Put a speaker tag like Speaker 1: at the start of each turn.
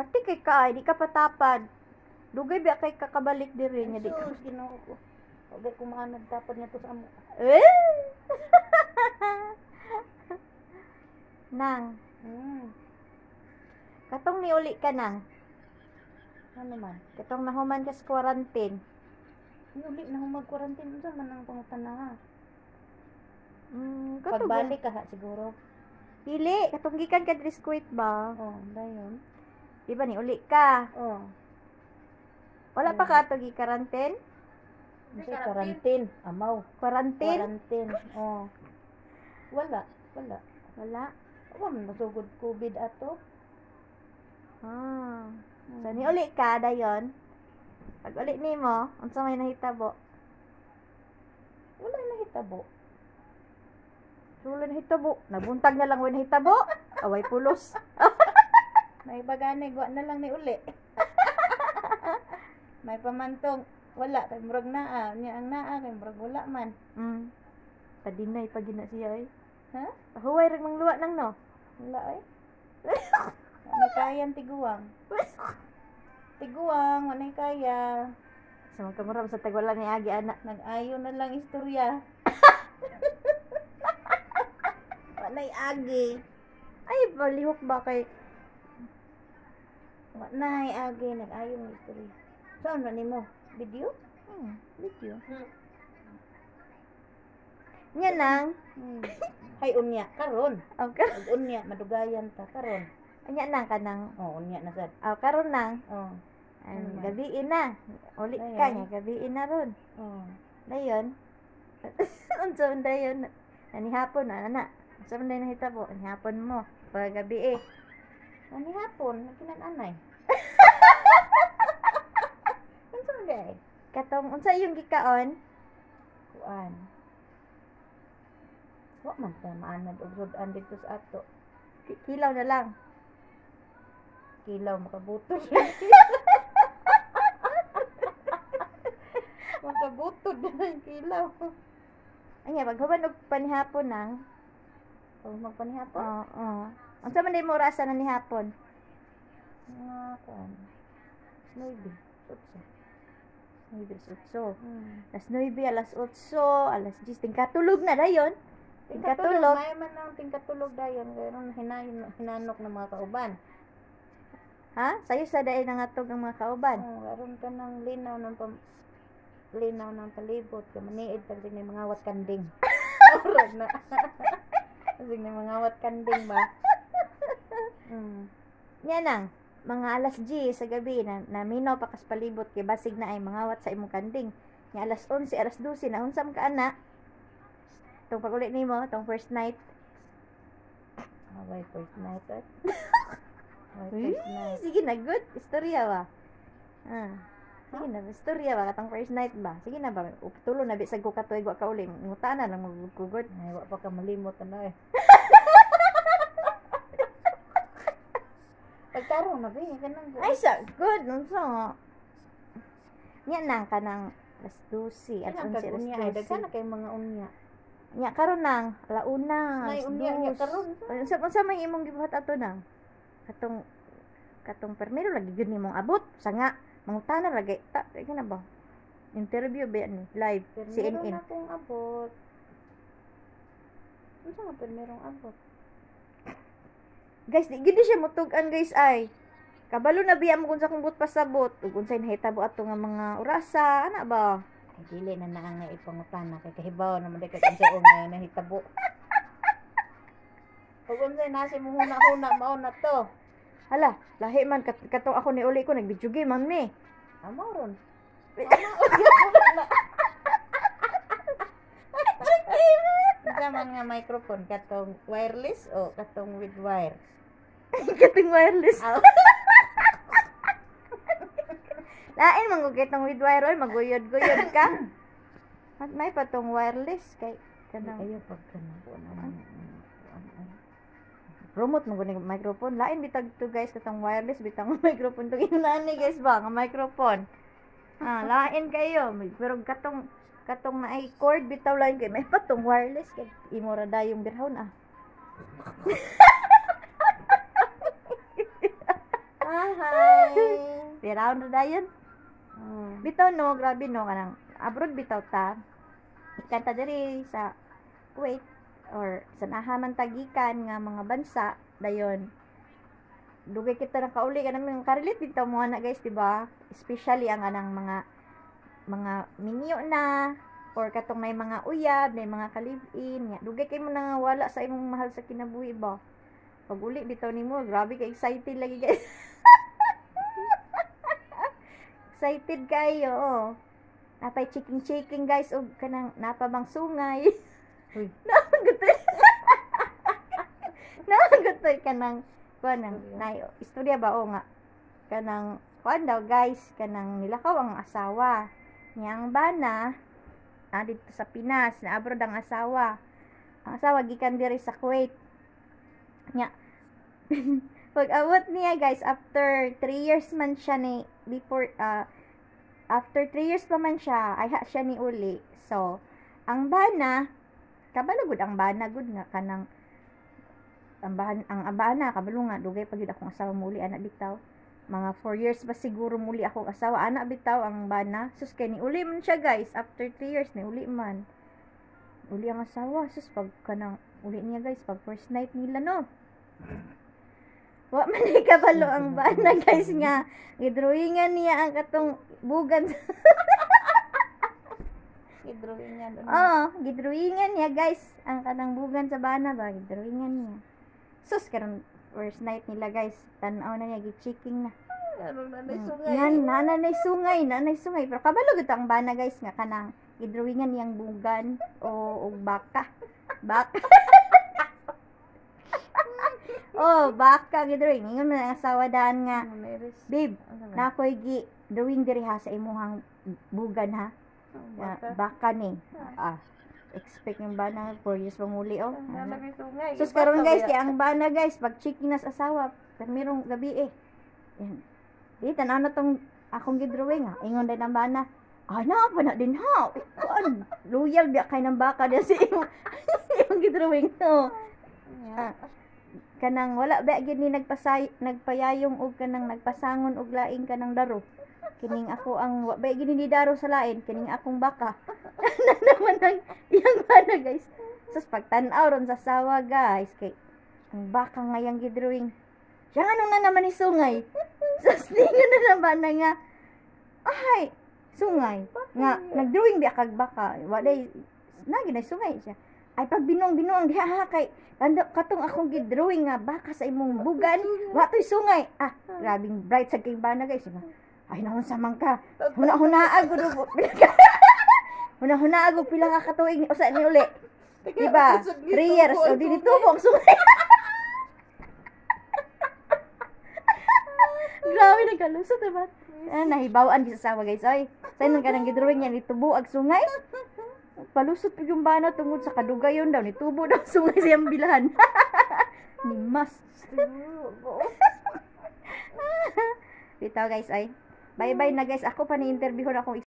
Speaker 1: Arte kay ka, di ka patapad. Dugay ba kay kakabalik diri nga di ka.
Speaker 2: Ginoo ko. Huwag ko maanad dapat niya to sa amo.
Speaker 1: Eh! nang,
Speaker 2: Hmm.
Speaker 1: katong niuli ka nang.
Speaker 2: Ano man?
Speaker 1: Katong nahuman ka sa quarantine.
Speaker 2: Uli na humag quarantine unsa man ang pangutan na ha.
Speaker 1: Mm,
Speaker 2: Pagbalik ka ha siguro.
Speaker 1: Dili, katong gikan ka diri Kuwait ba?
Speaker 2: Oh, dayon.
Speaker 1: Di ba ni uli ka?
Speaker 2: Oh.
Speaker 1: Wala pa ka ato gi quarantine?
Speaker 2: Kasi quarantine. Amaw.
Speaker 1: Quarantine?
Speaker 2: Quarantine. Oh. Wala. Wala.
Speaker 1: Wala.
Speaker 2: Wala man masugod COVID ato.
Speaker 1: Ah.
Speaker 2: Hmm.
Speaker 1: So ni uli ka dayon. Pag uli nimo, unsa may nahitabo?
Speaker 2: Wala na hitabo.
Speaker 1: Wala nahitabo. Nabuntag na lang way nahitabo. Away pulos.
Speaker 2: May bagani gwa na lang ni uli. May pamantong wala kay murag naa nya ang naa kay murag wala man.
Speaker 1: Mm. Padinay pa gina siya ay.
Speaker 2: Ha?
Speaker 1: Pahuway rag mangluwa nang no.
Speaker 2: Wala ay. Wala kayang tiguang. Tiguang, wala kaya.
Speaker 1: Sa mga kamuram sa tagwala ni Agi anak.
Speaker 2: Nag-ayo na lang istorya. Wala agi.
Speaker 1: Ay, balihok ba kay
Speaker 2: Wala agi. Nag-ayo ng istorya. Saan na nimo? Video?
Speaker 1: hmm,
Speaker 2: Video.
Speaker 1: nya nang
Speaker 2: Hmm. Hay unya karon.
Speaker 1: okay.
Speaker 2: Ug unya madugayan ta karon.
Speaker 1: Nya nang kanang
Speaker 2: Oh, unya na sad.
Speaker 1: aw karon nang
Speaker 2: Oh.
Speaker 1: Ang gabi na. Uli
Speaker 2: Dayon.
Speaker 1: ka niya, gabi na ron.
Speaker 2: Oh.
Speaker 1: Dayon. Unsa dayon? Ani hapon na ana. Unsa man dayon nahitabo? Ani hapon mo. Pag gabi eh.
Speaker 2: Ani hapon, nakinan-anay. Unsa man day?
Speaker 1: Katong unsa yung gikaon?
Speaker 2: Kuan. Wa man ta maanad og sudan dito sa ato.
Speaker 1: Ki- Kilaw na lang.
Speaker 2: Kilaw makabutod. makabutod na ang kilaw.
Speaker 1: Anya paghuman og panihapon nang.
Speaker 2: Pag magpanihapon,
Speaker 1: Oo. oo. Unsa man day mo rasa na ni hapon?
Speaker 2: mga kuan. Snowy. Sutsa.
Speaker 1: Nuebe alas 8.
Speaker 2: Hmm.
Speaker 1: Alas 9, alas 8, alas 10. Tingkatulog na dayon.
Speaker 2: Tingkatulog. May man ang tingkatulog dayon. Gayron hinahin, hinanok ng mga kauban.
Speaker 1: Ha? Sayo sa dayon ang mga kauban.
Speaker 2: Oh, garon ka ng linaw ng pam linaw ng palibot ka maniid pag ni mga wat kanding. Murag na. Kasi mga wat kanding ba? Mm.
Speaker 1: Yan nang, mga alas 10 sa gabi na naminaw pa kas palibot kay basig na ay mga wat sa imong kanding. Nga alas 11, alas 12 na unsam ka ana. Tong pag ulit nimo, tong first night.
Speaker 2: Away first night. eh.
Speaker 1: Uy,
Speaker 2: first night.
Speaker 1: sige na good, istorya ba. Ah. Sige na, istorya ba katong first night ba? Sige na ba, tulo na bisag ko katuig wa ka uli. Nguta na lang magugod.
Speaker 2: Ay, wa pa ka malimot ano eh. Pagtarong na ba eh, ganun
Speaker 1: Ay sa good, unsa nga. Nya nang kanang alas 12, alas
Speaker 2: Kanang
Speaker 1: 11,
Speaker 2: kag unya ay
Speaker 1: alas
Speaker 2: daghan
Speaker 1: 12.
Speaker 2: na kay mga unya.
Speaker 1: Nya karon nang alauna.
Speaker 2: Nay
Speaker 1: alas
Speaker 2: unya nya karon.
Speaker 1: Unsa unsa may imong gibuhat ato nang? Katong katong permero lagi gyud nimong abot sa nga mangutana lagi ta kay na ba? Interview ba ni live
Speaker 2: Pero meron
Speaker 1: CNN.
Speaker 2: na akong abot. Ano nga pero merong abot?
Speaker 1: Guys, di gid siya mutugan guys ay. Kabalo na biya mo kung sa kung but pasabot ug unsay nahitabo ato nga mga orasa ana ba?
Speaker 2: Ay, dili na na ang ipangutana kay kahibaw naman day kay unsay ungay nahitabo. Pag unsay nasi mo huna-huna mao na to.
Speaker 1: Hala, lahi man kat katong ako ni uli ko nag-video game man mi.
Speaker 2: Amo ron. Isa man nga microphone katong wireless o katong with wire.
Speaker 1: Katong wireless.
Speaker 2: Aw.
Speaker 1: Lain man ko kitong with wire maguyod-guyod ka. At may patong wireless kay kanang
Speaker 2: Ayo pag kanang
Speaker 1: remote mo guni microphone. Lain bitag to guys katong wireless bitang microphone to inani guys ba nga microphone. Ah, lain kayo. Pero katong katong na ay cord bitaw lain kay may patong wireless kay imo ra dayong birhon ah. Piraw na dayon.
Speaker 2: Mm.
Speaker 1: Bitaw no, grabe no kanang abroad bitaw ta. Ikanta diri sa Kuwait or sa nahaman tagikan nga mga bansa dayon. Dugay kita nang kauli ka naman karelate bitaw mo na guys, di ba? Especially ang anang mga mga minyo na or katong may mga uyab, may mga kalibin, nga dugay kay mo nang wala sa imong mahal sa kinabuhi ba. Pag uli bitaw nimo, grabe ka excited lagi guys. excited kayo. Oh. Napay chiking-chiking guys og kanang napabang sungay.
Speaker 2: Uy.
Speaker 1: Nagutoy. Nagutoy kanang kanang nay istorya ba o nga kanang kuan daw guys kanang nilakaw ang asawa niyang bana ah, dito sa Pinas na abroad ang asawa ang asawa gikan diri sa Kuwait nya pag awat niya guys after 3 years man siya ni before ah, after 3 years pa man siya ay ha siya ni uli. So ang bana kabalo gud ang bana gud nga kanang ang bahan ang abana kabalo nga dugay pag akong asawa muli anak bitaw. Mga 4 years ba siguro muli akong asawa anak bitaw ang bana. Sus kay ni uli man siya guys after 3 years ni uli man uli ang asawa. Sus pag kanang uli niya guys pag first night nila no wa man ni kabalo ang bana guys nga gidrawingan niya ang katong bugan
Speaker 2: I-drawing yan. Ano?
Speaker 1: Oo, gidrawingan niya guys. Ang kanang bugan sa bana ba, gidrawingan niya. Sus, karon first night nila guys. Tanaw na niya, gi-checking na.
Speaker 2: Ano na na
Speaker 1: Mm,
Speaker 2: sungay?
Speaker 1: Yan, nanay sungay, nanay sungay. Pero kabalo gito ang bana guys nga kanang gidrawingan niyang bugan o, o baka. Baka. oh, baka gidrawing. Ingon man ang asawa daan nga.
Speaker 2: Ano?
Speaker 1: Babe,
Speaker 2: Ano na?
Speaker 1: na ako'y gi drawing diri ha sa imuhang bugan ha.
Speaker 2: Bata.
Speaker 1: baka ni. Ah, expect yung bana 4 years pa muli oh.
Speaker 2: Lalaki sungay.
Speaker 1: Sus karon guys kay ang bana guys pag chicken nas asawa permirong gabi eh. Yan. Di tanaw na tong akong gidrawing ha. Ingon din ang bana. Ah, na pa na din ha. Kuan, loyal biya kay ng baka diya si imong gidrawing no.
Speaker 2: Yeah.
Speaker 1: Kanang wala ba gid ni nagpasay nagpayayong og kanang nagpasangon og laing kanang daro. Kining ako ang wa ba gid ni daro sa lain kining akong baka. na naman ang iyang bana guys. Sus pagtan-aw ron sa sawa guys kay ang baka nga yang gidrawing. Siya ano na naman ni sungay. Sus ningon na naman na nga. Ay, sungay. Nga nagdrawing biya kag baka. Wa day na sungay siya. Ay pag binuang diha ha kay kando katong akong gidrawing nga baka sa imong bugan. Wa to'y sungay. Ah, grabing bright sa kay bana guys. Nga, Ay naon sa man ka. Huna-hunaag gud Huna-hunaag og pila ka katuig usa ni uli. Diba? 3 years o di ditubong sungay. Grabe nagkalusot diba? Ah, nahibawan di sa guys. Ay, sa nang kanang gidrawing niya nitubo ag sungay. Palusot pag yung bana tungod sa kadugayon daw nitubo daw sungay sa iyang bilahan. Ni mas. Bitaw guys ay. Bye bye na guys. Ako pa ni interview na akong